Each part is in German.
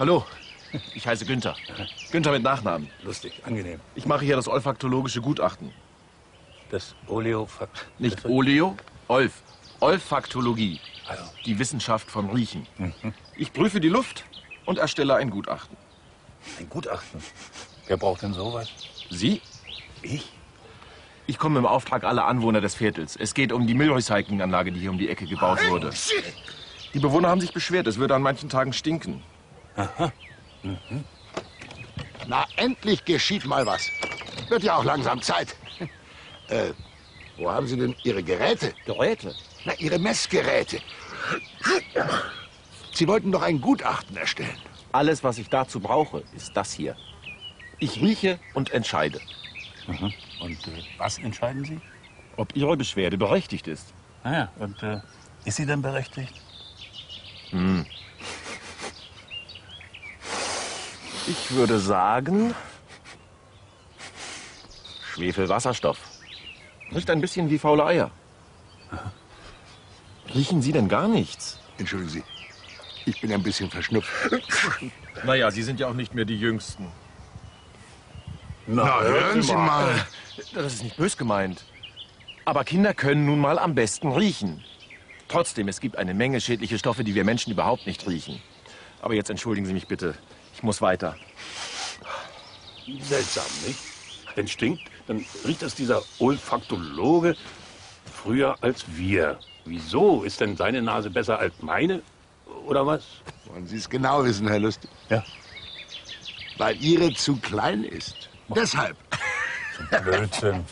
Hallo, ich heiße Günther. Günther mit Nachnamen. Lustig, angenehm. Ich mache hier das olfaktologische Gutachten. Das Oleofakt. Nicht Oleo, Olf. Olfaktologie. Also. Die Wissenschaft vom Riechen. Ich prüfe die Luft und erstelle ein Gutachten. Ein Gutachten. Wer braucht denn sowas? Sie? Ich? Ich komme im Auftrag aller Anwohner des Viertels. Es geht um die Müllrecyclinganlage, die hier um die Ecke gebaut wurde. Die Bewohner haben sich beschwert, es würde an manchen Tagen stinken. Na, endlich geschieht mal was. Wird ja auch langsam Zeit. Äh, wo haben Sie denn Ihre Geräte? Geräte? Na, Ihre Messgeräte. Sie wollten doch ein Gutachten erstellen. Alles, was ich dazu brauche, ist das hier. Ich rieche und entscheide, Und äh, was entscheiden Sie? ob Ihre Beschwerde berechtigt ist. Ah ja, und äh, ist sie denn berechtigt? Ich würde sagen. Schwefelwasserstoff. Riecht ein bisschen wie faule Eier. Riechen Sie denn gar nichts? Entschuldigen Sie, ich bin ein bisschen verschnupft. Naja, Sie sind ja auch nicht mehr die Jüngsten. Na, hören Sie mal. Das ist nicht bös gemeint. Aber Kinder können nun mal am besten riechen. Trotzdem, es gibt eine Menge schädliche Stoffe, die wir Menschen überhaupt nicht riechen. Aber jetzt entschuldigen Sie mich bitte. Ich muss weiter. Seltsam, nicht? Wenn es stinkt, dann riecht das dieser Olfaktologe früher als wir. Wieso? Ist denn seine Nase besser als meine? Oder was? Wollen Sie es genau wissen, Herr Lustig? Ja. Weil Ihre zu klein ist. Deshalb. Blödsinn.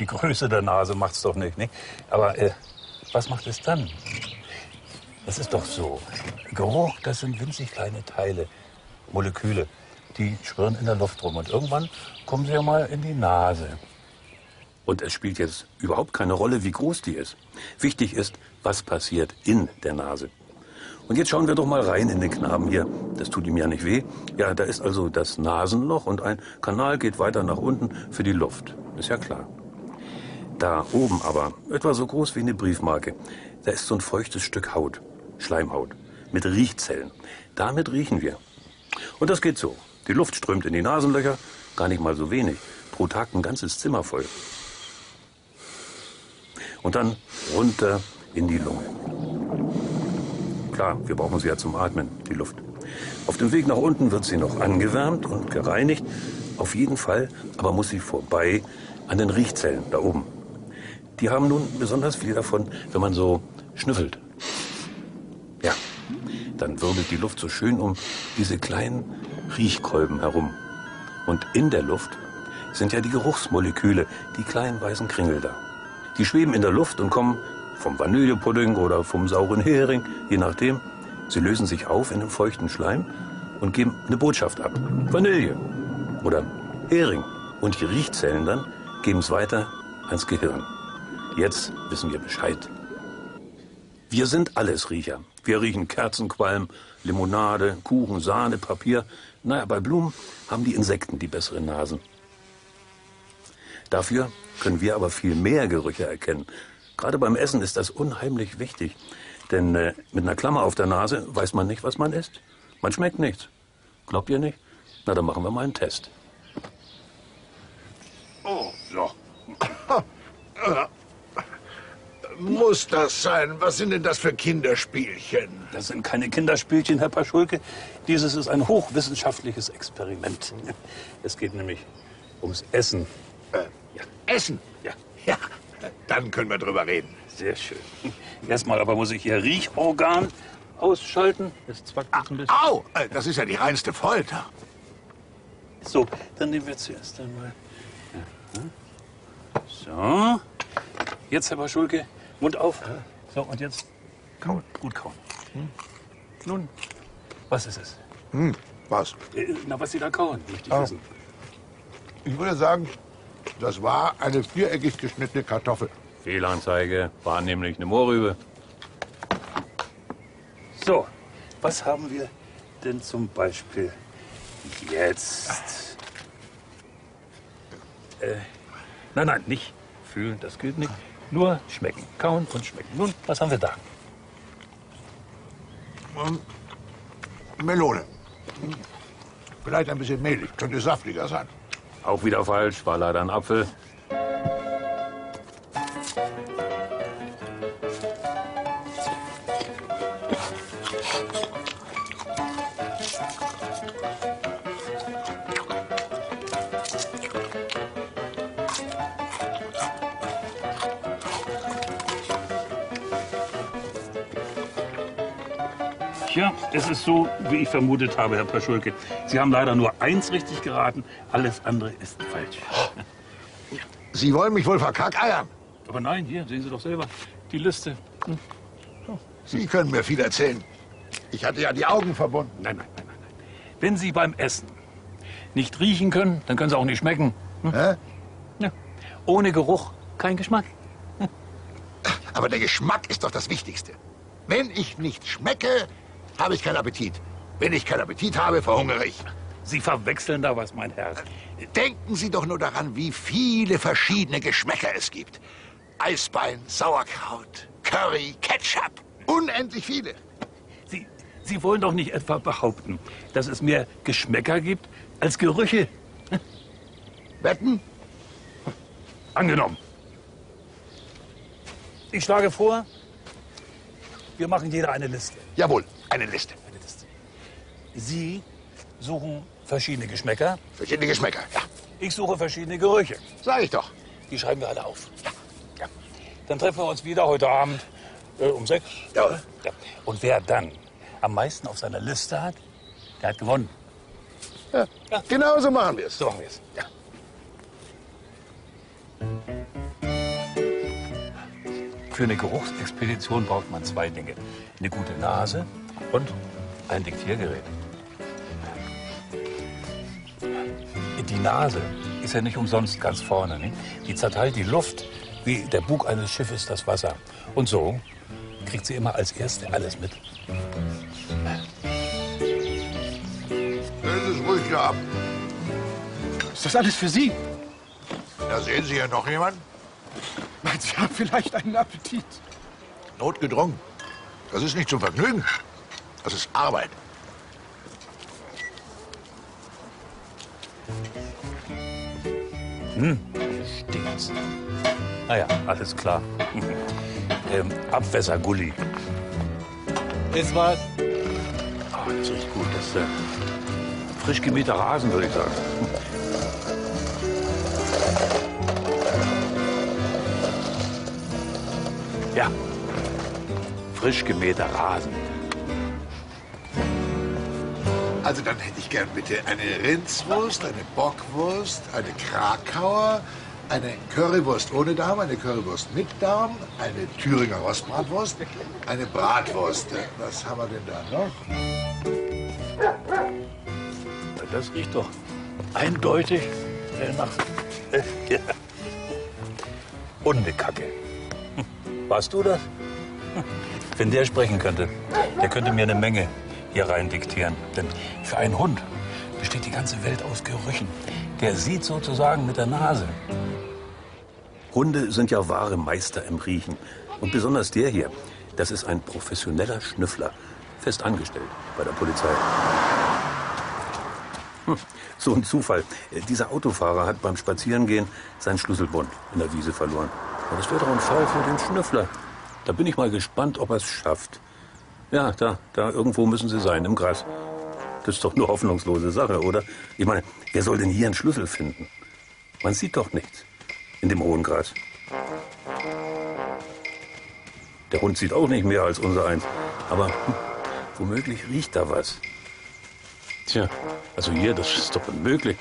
Die Größe der Nase macht's doch nicht, nicht? Aber äh, was macht es dann? Das ist doch so. Geruch, das sind winzig kleine Teile, Moleküle, die schwirren in der Luft rum. Und irgendwann kommen sie ja mal in die Nase. Und es spielt jetzt überhaupt keine Rolle, wie groß die ist. Wichtig ist, was passiert in der Nase. Und jetzt schauen wir doch mal rein in den Knaben hier. Das tut ihm ja nicht weh. Ja, da ist also das Nasenloch und ein Kanal geht weiter nach unten für die Luft. Ist ja klar. Da oben aber, etwa so groß wie eine Briefmarke, da ist so ein feuchtes Stück Haut, Schleimhaut, mit Riechzellen. Damit riechen wir. Und das geht so. Die Luft strömt in die Nasenlöcher, gar nicht mal so wenig. Pro Tag ein ganzes Zimmer voll. Und dann runter in die Lunge. Klar, wir brauchen sie ja zum Atmen, die Luft. Auf dem Weg nach unten wird sie noch angewärmt und gereinigt. Auf jeden Fall, aber muss sie vorbei an den Riechzellen da oben. Die haben nun besonders viel davon, wenn man so schnüffelt. Dann wirbelt die Luft so schön um diese kleinen Riechkolben herum. Und in der Luft sind ja die Geruchsmoleküle, die kleinen weißen Kringel da. Die schweben in der Luft und kommen vom Vanillepudding oder vom sauren Hering, je nachdem. Sie lösen sich auf in dem feuchten Schleim und geben eine Botschaft ab. Vanille oder Hering. Und die Riechzellen dann geben es weiter ans Gehirn. Jetzt wissen wir Bescheid. Wir sind alles Riecher. Wir riechen Kerzenqualm, Limonade, Kuchen, Sahne, Papier. Naja, bei Blumen haben die Insekten die besseren Nasen. Dafür können wir aber viel mehr Gerüche erkennen. Gerade beim Essen ist das unheimlich wichtig. Denn äh, mit einer Klammer auf der Nase weiß man nicht, was man isst. Man schmeckt nichts. Glaubt ihr nicht? Na, dann machen wir mal einen Test. Oh, so. Muss das sein? Was sind denn das für Kinderspielchen? Das sind keine Kinderspielchen, Herr Paschulke. Dieses ist ein hochwissenschaftliches Experiment. Es geht nämlich ums Essen. Äh, Essen? Ja, Ja, dann können wir drüber reden. sehr schön. Erstmal aber muss ich Ihr Riechorgan ausschalten. Es zwackt jetzt ein bisschen. Au, äh, das ist ja die reinste Folter. So, dann nehmen wir zuerst einmal. Ja. So. Jetzt, Herr Paschulke, Mund auf. So, und jetzt kauen. Gut kauen. Hm? Nun, was ist es? Was? Äh, Na, was Sie da kauen, möchte ich Ah. wissen. Ich würde sagen, das war eine viereckig geschnittene Kartoffel. Fehlanzeige, war nämlich eine Mohrrübe. So, was haben wir denn zum Beispiel jetzt? Äh, nein, nein, nicht fühlen, das gilt nicht. Nur schmecken, kauen und schmecken. Nun, was haben wir da? Melone. Vielleicht ein bisschen mehlig, könnte saftiger sein. Auch wieder falsch, war leider ein Apfel. Tja, es ist so, wie ich vermutet habe, Herr Paschulke. Sie haben leider nur eins richtig geraten, alles andere ist falsch. Sie wollen mich wohl verkackeiern. Aber nein, hier, sehen Sie doch selber, die Liste. Sie können mir viel erzählen. Ich hatte ja die Augen verbunden. Nein, nein, nein, nein. Wenn Sie beim Essen nicht riechen können, dann können Sie auch nicht schmecken. Hä? Ja. Ohne Geruch kein Geschmack. Aber der Geschmack ist doch das Wichtigste. Wenn ich nicht schmecke, habe ich keinen Appetit. Wenn ich keinen Appetit habe, verhungere ich. Sie verwechseln da was, mein Herr. Denken Sie doch nur daran, wie viele verschiedene Geschmäcker es gibt. Eisbein, Sauerkraut, Curry, Ketchup. Unendlich viele. Sie, Sie wollen doch nicht etwa behaupten, dass es mehr Geschmäcker gibt als Gerüche. Wetten? Angenommen. Ich schlage vor, wir machen jeder eine Liste. Jawohl, eine Liste. Eine Liste. Sie suchen verschiedene Geschmäcker. Verschiedene Geschmäcker, ja. Ich suche verschiedene Gerüche. Sag ich doch. Die schreiben wir alle auf. Ja. ja. Dann treffen wir uns wieder heute Abend äh, um sechs. Ja. ja. Und wer dann am meisten auf seiner Liste hat, der hat gewonnen. ja. Genau so machen wir es. So machen wir es. Ja. Für eine Geruchsexpedition braucht man zwei Dinge. Eine gute Nase und ein Diktiergerät. Die Nase ist ja nicht umsonst ganz vorne. Nicht? Die zerteilt die Luft wie der Bug eines Schiffes das Wasser. Und so kriegt sie immer als Erste alles mit. Stellen Sie es ruhig hier ab. Ist das alles für Sie? Da sehen Sie ja noch jemanden. Sie haben vielleicht einen Appetit? Notgedrungen. Das ist nicht zum Vergnügen. Das ist Arbeit. Stinkt's. Naja, alles klar. ähm, Abwässergulli. Ist was? Ah, das riecht gut. Das ist äh, frisch gemähter Rasen, würde ich sagen. Ja, frisch gemähter Rasen. Also dann hätte ich gern bitte eine Rindswurst, eine Bockwurst, eine Krakauer, eine Currywurst ohne Darm, eine Currywurst mit Darm, eine Thüringer Rostbratwurst, eine Bratwurst. Was haben wir denn da noch? Das riecht doch eindeutig äh, nach ja. Hundekacke. Warst du das? Wenn der sprechen könnte, der könnte mir eine Menge hier rein diktieren. Denn für einen Hund besteht die ganze Welt aus Gerüchen. Der sieht sozusagen mit der Nase. Hunde sind ja wahre Meister im Riechen. Und besonders der hier, das ist ein professioneller Schnüffler. Fest angestellt bei der Polizei. Hm, so ein Zufall. Dieser Autofahrer hat beim Spazierengehen seinen Schlüsselbund in der Wiese verloren. Und das wäre doch ein Fall für den Schnüffler. Da bin ich mal gespannt, ob er es schafft. Ja, da, da irgendwo müssen sie sein, im Gras. Das ist doch eine hoffnungslose Sache, oder? Ich meine, wer soll denn hier einen Schlüssel finden? Man sieht doch nichts in dem hohen Gras. Der Hund sieht auch nicht mehr als unser eins. Aber hm, womöglich riecht da was. Tja, also hier, das ist doch unmöglich.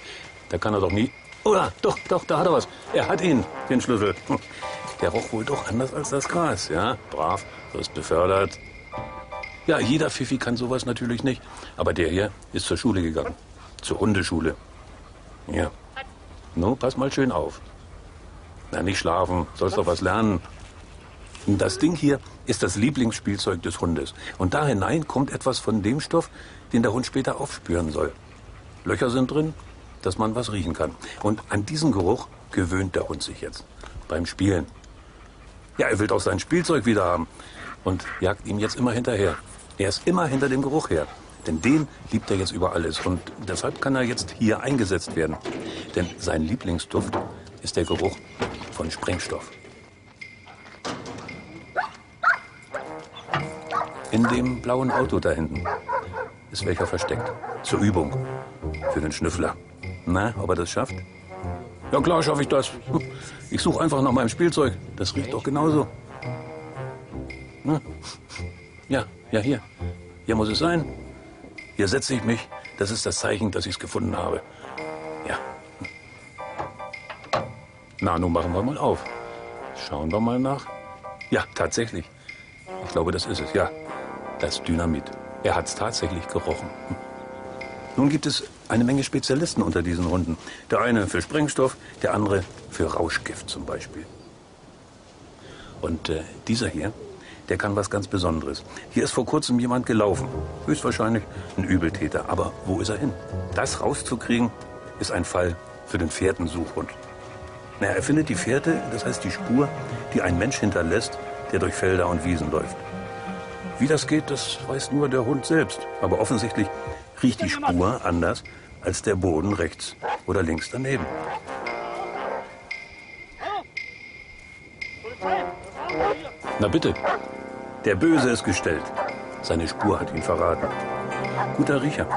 Da kann er doch nie. Oder? Doch, doch, da hat er was. Er hat ihn, den Schlüssel. Hm, Der roch wohl doch anders als das Gras, ja? Brav, wirst befördert. Ja, jeder Pfiffi kann sowas natürlich nicht. Aber der hier ist zur Schule gegangen. Zur Hundeschule. Ja. No, pass mal schön auf. Na, nicht schlafen, sollst doch was lernen. Das Ding hier ist das Lieblingsspielzeug des Hundes. Und da hinein kommt etwas von dem Stoff, den der Hund später aufspüren soll. Löcher sind drin, dass man was riechen kann. Und an diesen Geruch gewöhnt der Hund sich jetzt. Beim Spielen. Ja, er will doch sein Spielzeug wieder haben. Und jagt ihm jetzt immer hinterher. Er ist immer hinter dem Geruch her. Denn den liebt er jetzt über alles und deshalb kann er jetzt hier eingesetzt werden. Denn sein Lieblingsduft ist der Geruch von Sprengstoff. In dem blauen Auto da hinten ist welcher versteckt. Zur Übung. Für den Schnüffler. Na, ob er das schafft? Ja klar, schaffe ich das. Ich suche einfach nach meinem Spielzeug. Das riecht doch genauso. Na? Ja, ja, hier. Hier muss es sein. Hier setze ich mich. Das ist das Zeichen, dass ich es gefunden habe. Ja. Na, nun machen wir mal auf. Schauen wir mal nach. Ja, tatsächlich. Ich glaube, das ist es. Ja, das Dynamit. Er hat es tatsächlich gerochen. Nun gibt es eine Menge Spezialisten unter diesen Runden. Der eine für Sprengstoff, der andere für Rauschgift zum Beispiel. Und äh, dieser hier, der kann was ganz Besonderes. Hier ist vor kurzem jemand gelaufen. Höchstwahrscheinlich ein Übeltäter. Aber wo ist er hin? Das rauszukriegen, ist ein Fall für den Fährtensuchhund. Na, er findet die Fährte, das heißt die Spur, die ein Mensch hinterlässt, der durch Felder und Wiesen läuft. Wie das geht, das weiß nur der Hund selbst. Aber offensichtlich riecht die Spur anders als der Boden rechts oder links daneben. Na bitte, der Böse ist gestellt. Seine Spur hat ihn verraten. Guter Riecher.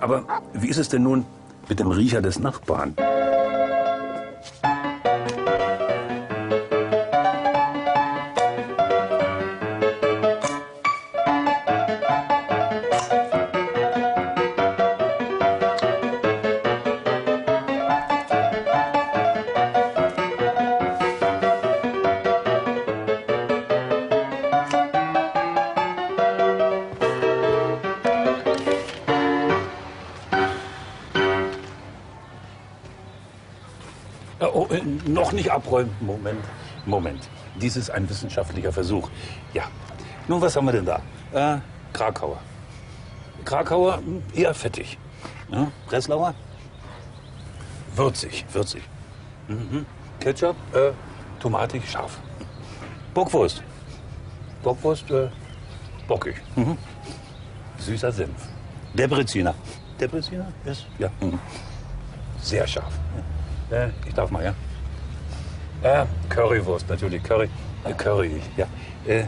Aber wie ist es denn nun mit dem Riecher des Nachbarn? Oh, äh, noch nicht abräumen. Moment, Moment. Dies ist ein wissenschaftlicher Versuch. Ja. Nun, was haben wir denn da? Äh, Krakauer. Krakauer hm, eher fettig. Ja, Breslauer? Würzig, würzig. Mhm. Ketchup? Äh, tomatig, scharf. Bockwurst? Bockwurst, äh, bockig. Mhm. Süßer Senf. Der Breziner. Ist, ja. Mhm. Sehr scharf. Äh, ich darf mal, ja? Äh, Currywurst, natürlich. Curry. Äh, Curry, ja. Äh,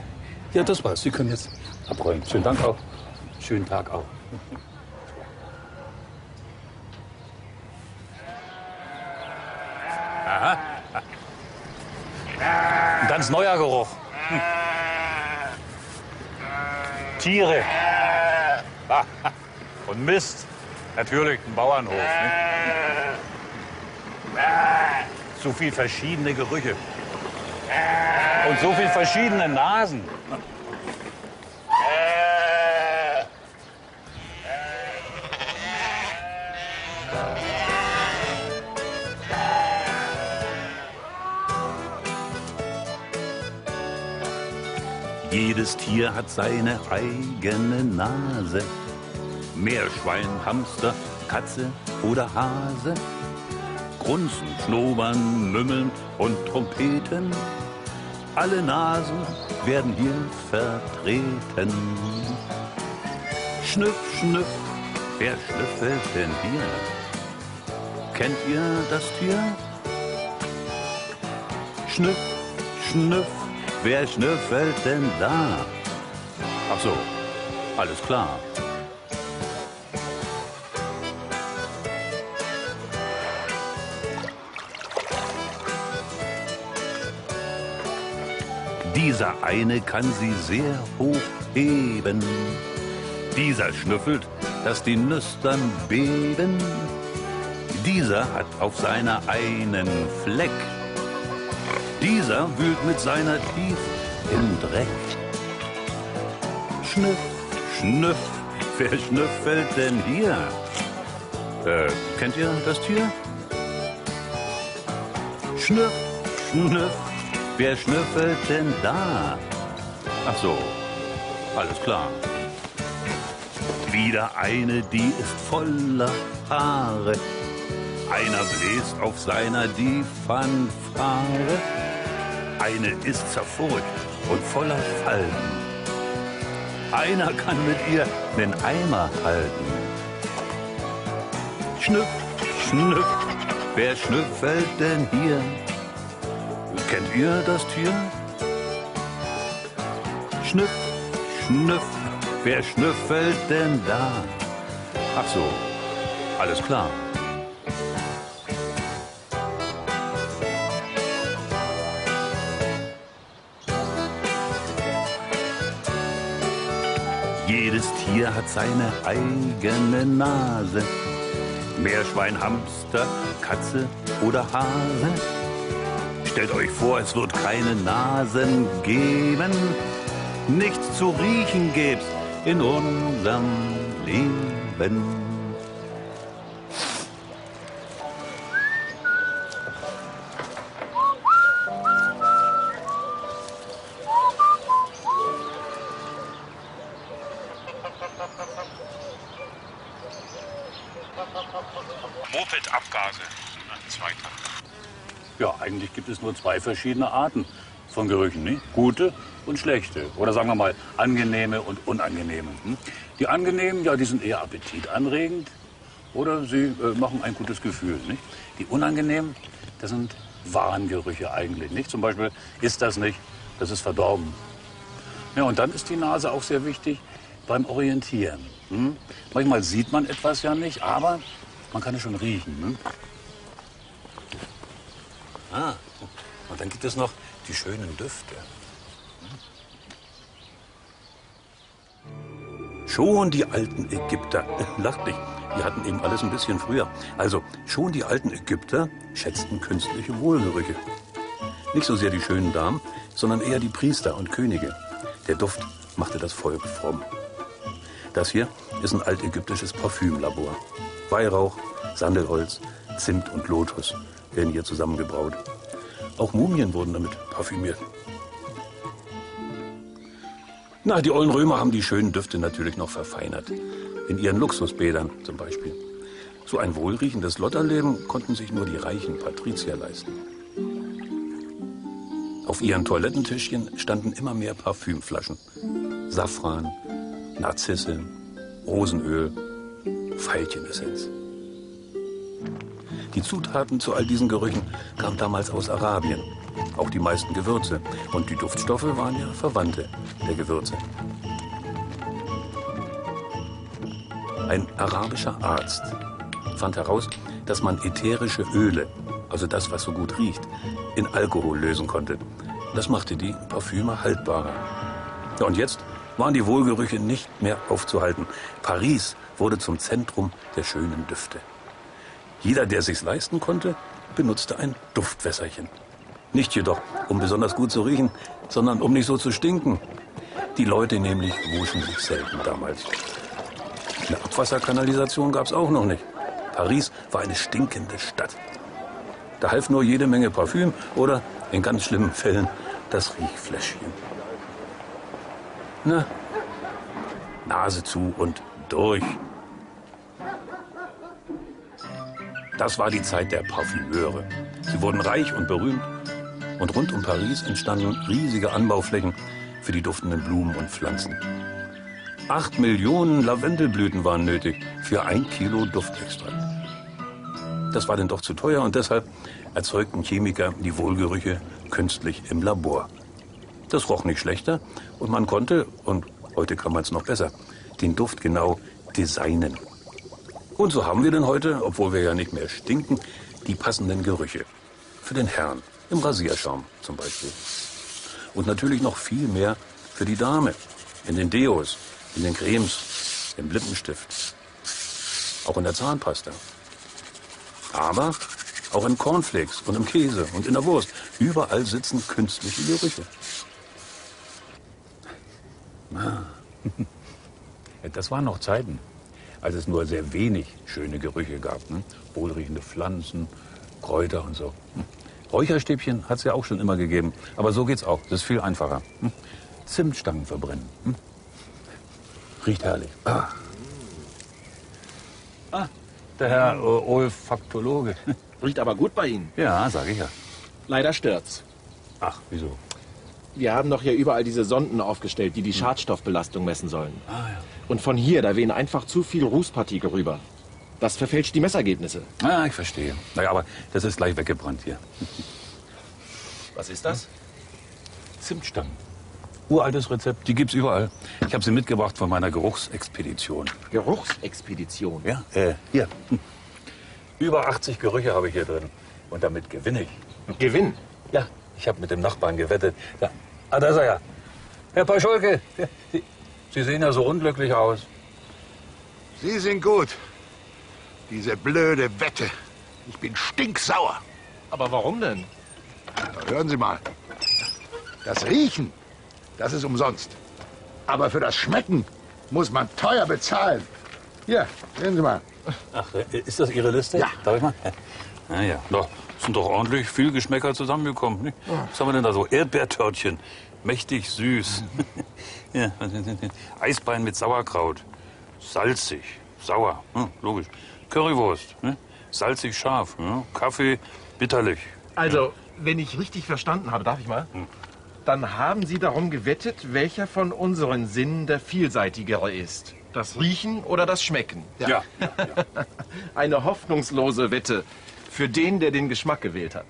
ja, das war's. Sie können jetzt abräumen. Schönen Dank auch. Schönen Tag auch. Aha. Ein ganz neuer Geruch. Hm. Tiere. Und Mist. Natürlich, ein Bauernhof. Ne? So viel verschiedene Gerüche. Und so viel verschiedene Nasen. Jedes Tier hat seine eigene Nase. Meerschwein, Hamster, Katze oder Hase. Grunzen, Schnobern, Mümmeln und Trompeten. Alle Nasen werden hier vertreten. Schnüff, schnüff, wer schnüffelt denn hier? Kennt ihr das Tier? Schnüff, schnüff, wer schnüffelt denn da? Ach so, alles klar. Dieser eine kann sie sehr hoch heben. Dieser schnüffelt, dass die Nüstern beben. Dieser hat auf seiner einen Fleck. Dieser wühlt mit seiner Tief im Dreck. Schnüff, schnüff, wer schnüffelt denn hier? Äh, kennt ihr das Tier? Schnüff, schnüff, wer schnüffelt denn da? Ach so, alles klar. Wieder eine, die ist voller Haare. Einer bläst auf seiner die Fanfare. Eine ist zerfurcht und voller Falten. Einer kann mit ihr den Eimer halten. Schnüff, schnüff, wer schnüffelt denn hier? Kennt ihr das Tier? Schnüff, schnüff, wer schnüffelt denn da? Ach so, alles klar. Jedes Tier hat seine eigene Nase. Meerschwein, Hamster, Katze oder Hase. Stellt euch vor, es wird keine Nasen geben. Nichts zu riechen gibt's in unserem Leben. Es nur zwei verschiedene Arten von Gerüchen. Nicht? Gute und schlechte. Oder sagen wir mal angenehme und unangenehme. Hm? Die angenehmen, ja, die sind eher appetitanregend. Oder sie äh, machen ein gutes Gefühl. Nicht? Die unangenehmen, das sind Warngerüche eigentlich. Nicht? Zum Beispiel ist das nicht, das ist verdorben. Ja, und dann ist die Nase auch sehr wichtig beim Orientieren. Hm? Manchmal sieht man etwas ja nicht, aber man kann es schon riechen. Hm? Ah, und dann gibt es noch die schönen Düfte. Schon die alten Ägypter, lacht nicht, die hatten eben alles ein bisschen früher. Also schon die alten Ägypter schätzten künstliche Wohlgerüche. Nicht so sehr die schönen Damen, sondern eher die Priester und Könige. Der Duft machte das Volk fromm. Das hier ist ein altägyptisches Parfümlabor. Weihrauch, Sandelholz, Zimt und Lotus werden hier zusammengebraut. Auch Mumien wurden damit parfümiert. Na, die ollen Römer haben die schönen Düfte natürlich noch verfeinert. In ihren Luxusbädern zum Beispiel. So ein wohlriechendes Lotterleben konnten sich nur die reichen Patrizier leisten. Auf ihren Toilettentischchen standen immer mehr Parfümflaschen. Safran, Narzisse, Rosenöl, Veilchenessenz. Die Zutaten zu all diesen Gerüchen kamen damals aus Arabien. Auch die meisten Gewürze. Und die Duftstoffe waren ja Verwandte der Gewürze. Ein arabischer Arzt fand heraus, dass man ätherische Öle, also das, was so gut riecht, in Alkohol lösen konnte. Das machte die Parfüme haltbarer. Ja, und jetzt waren die Wohlgerüche nicht mehr aufzuhalten. Paris wurde zum Zentrum der schönen Düfte. Jeder, der sich's leisten konnte, benutzte ein Duftwässerchen. Nicht jedoch, um besonders gut zu riechen, sondern um nicht so zu stinken. Die Leute nämlich wuschen sich selten damals. Eine Abwasserkanalisation gab's auch noch nicht. Paris war eine stinkende Stadt. Da half nur jede Menge Parfüm oder, in ganz schlimmen Fällen, das Riechfläschchen. Na, Nase zu und durch. Das war die Zeit der Parfümeure. Sie wurden reich und berühmt und rund um Paris entstanden riesige Anbauflächen für die duftenden Blumen und Pflanzen. Acht Millionen Lavendelblüten waren nötig für ein Kilo Duftextrakt. Das war denn doch zu teuer und deshalb erzeugten Chemiker die Wohlgerüche künstlich im Labor. Das roch nicht schlechter und man konnte, und heute kann man es noch besser, den Duft genau designen. Und so haben wir denn heute, obwohl wir ja nicht mehr stinken, die passenden Gerüche. Für den Herrn, im Rasierschaum zum Beispiel. Und natürlich noch viel mehr für die Dame, in den Deos, in den Cremes, im Lippenstift, auch in der Zahnpasta. Aber auch in Cornflakes und im Käse und in der Wurst. Überall sitzen künstliche Gerüche. Das waren noch Zeiten, als es nur sehr wenig schöne Gerüche gab. Ne? Wohlriechende Pflanzen, Kräuter und so. Hm. Räucherstäbchen hat es ja auch schon immer gegeben. Aber so geht's auch. Das ist viel einfacher. Hm? Zimtstangen verbrennen. Hm? Riecht herrlich. Ah. ah der Herr äh, Olfaktologe. Riecht aber gut bei Ihnen. Ja, sage ich ja. Leider stört's. Ach, wieso? Wir haben doch hier überall diese Sonden aufgestellt, die die Schadstoffbelastung messen sollen. Und von hier, da wehen einfach zu viel Rußpartikel rüber. Das verfälscht die Messergebnisse. Ah, ich verstehe. Naja, aber das ist gleich weggebrannt hier. Was ist das? Zimtstangen. Uraltes Rezept, die gibt's überall. Ich habe sie mitgebracht von meiner Geruchsexpedition. Geruchsexpedition. Ja, äh, hier. Hm. Über 80 Gerüche habe ich hier drin. Und damit gewinne ich. Gewinn. Ja, ich habe mit dem Nachbarn gewettet. Da, ah, da ist er ja. Herr Pascholke, Sie, Sie sehen ja so unglücklich aus. Sie sind gut. Diese blöde Wette. Ich bin stinksauer. Aber warum denn? Na, hören Sie mal. Das Riechen, das ist umsonst. Aber für das Schmecken muss man teuer bezahlen. Hier, sehen Sie mal. Ach, äh, ist das Ihre Liste? Ja. Darf ich mal? Naja, doch, sind doch ordentlich viel Geschmäcker zusammengekommen. Nicht? Was haben wir denn da so? Erdbeertörtchen, mächtig süß. ja, Eisbein mit Sauerkraut, salzig, sauer, hm, logisch. Currywurst, ne? salzig scharf, ja? Kaffee, bitterlich. Also, wenn ich richtig verstanden habe, darf ich mal? Dann haben Sie darum gewettet, welcher von unseren Sinnen der vielseitigere ist. Das Riechen oder das Schmecken. Ja. Eine hoffnungslose Wette für den, der den Geschmack gewählt hat.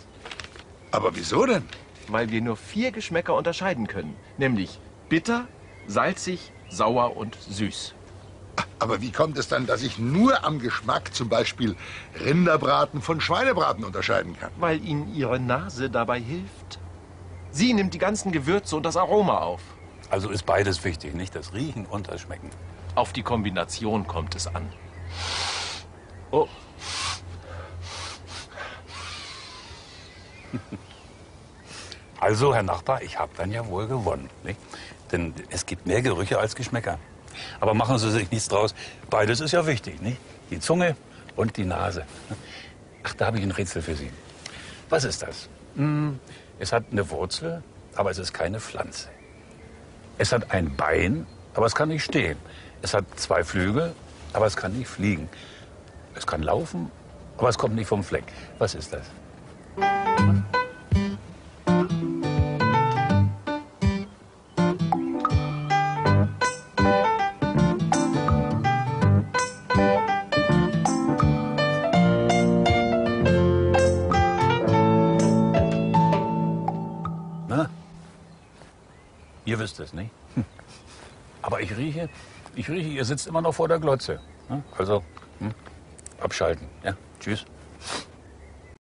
Aber wieso denn? Weil wir nur vier Geschmäcker unterscheiden können. Nämlich bitter, salzig, sauer und süß. Aber wie kommt es dann, dass ich nur am Geschmack zum Beispiel Rinderbraten von Schweinebraten unterscheiden kann? Weil Ihnen Ihre Nase dabei hilft. Sie nimmt die ganzen Gewürze und das Aroma auf. Also ist beides wichtig, nicht? Das Riechen und das Schmecken. Auf die Kombination kommt es an. Oh, Also, Herr Nachbar, ich habe dann ja wohl gewonnen. Nicht? Denn es gibt mehr Gerüche als Geschmäcker. Aber machen Sie sich nichts draus. Beides ist ja wichtig. Nicht? Die Zunge und die Nase. Ach, da habe ich ein Rätsel für Sie. Was ist das? Hm, es hat eine Wurzel, aber es ist keine Pflanze. Es hat ein Bein, aber es kann nicht stehen. Es hat zwei Flügel, aber es kann nicht fliegen. Es kann laufen, aber es kommt nicht vom Fleck. Was ist das? Ihr wisst es, nicht? Hm. Aber ich rieche, ich rieche, ihr sitzt immer noch vor der Glotze. Ne? Also, hm? abschalten. Ja, tschüss.